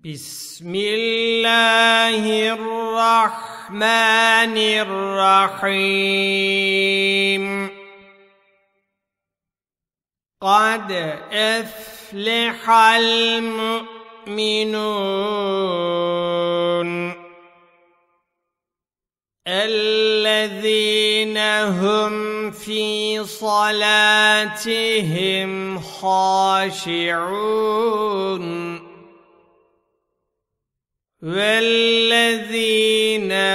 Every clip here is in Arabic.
بسم الله الرحمن الرحيم. قد أفلح المؤمنون الذين هم في صلاتهم خاشعون. والذين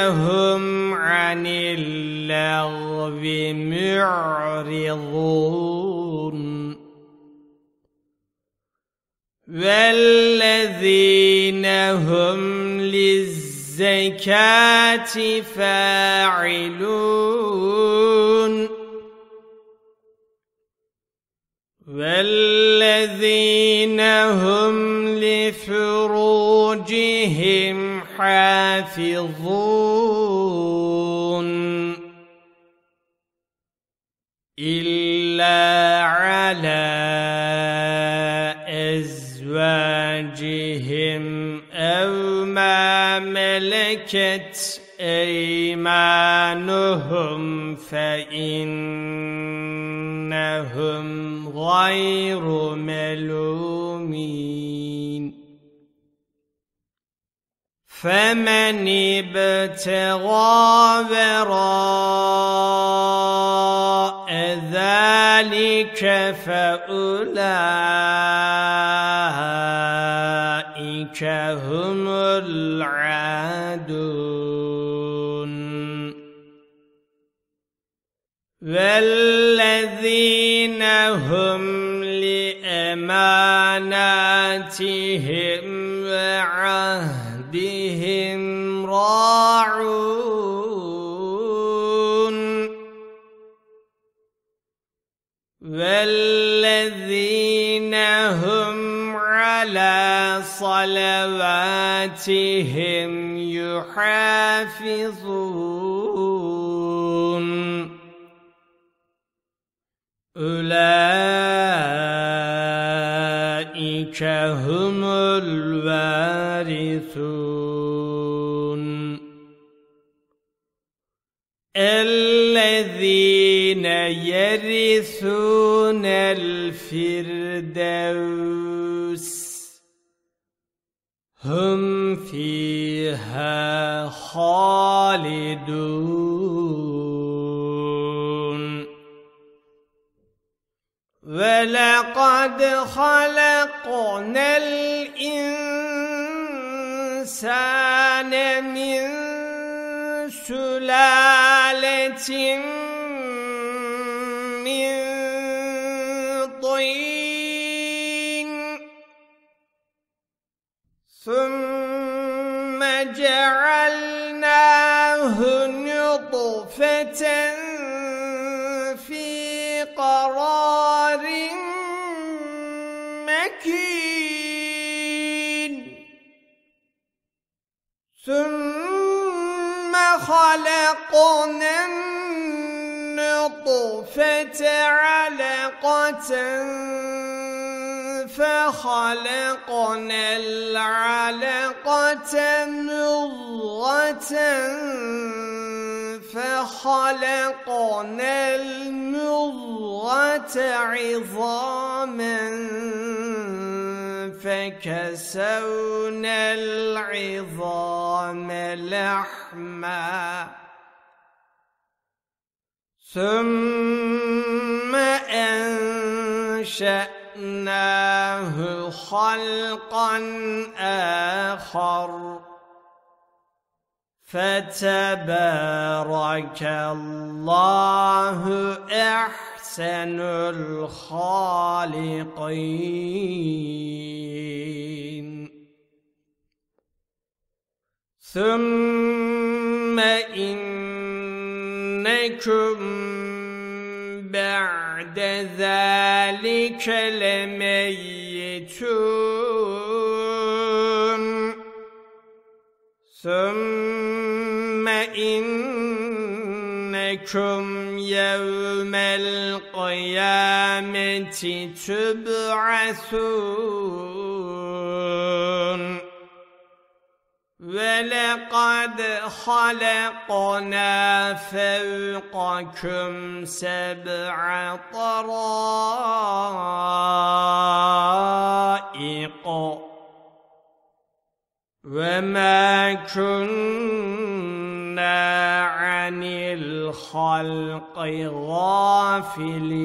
هم عن اللغو معرضون. والذين هم للزكاة فاعلون. والذين هم لفروجهم حافظون إلا على أزواجهم أو ما ملكت أيمانهم. فإنهم غير ملومين. فمن ابتغى وراء ذلك فأولئك هم العادون. والذين هم لأماناتهم وعهدهم راعون والذين هم على صلواتهم يحافظون أولئك هم الوارثون. الذين يرثون الفردوس هم فيها خالدون. ولقد خلقنا الإنسان من سلالة من طين. ثم جعلناه نطفة مكين ثم خلقنا النطفة علقة فخلقنا العلقة مضغة فخلقنا المضغة عظاما فكسونا العظام لحما. ثم أنشأناه خلقا آخر. فتبارك الله أحسن الخالقين. ثم إنكم بعد ذلك لميتون ثم إنكم يوم القيامة تبعثون ولقد خلقنا فوقكم سبع طرائق. وما كنا عن الخلق غافلين.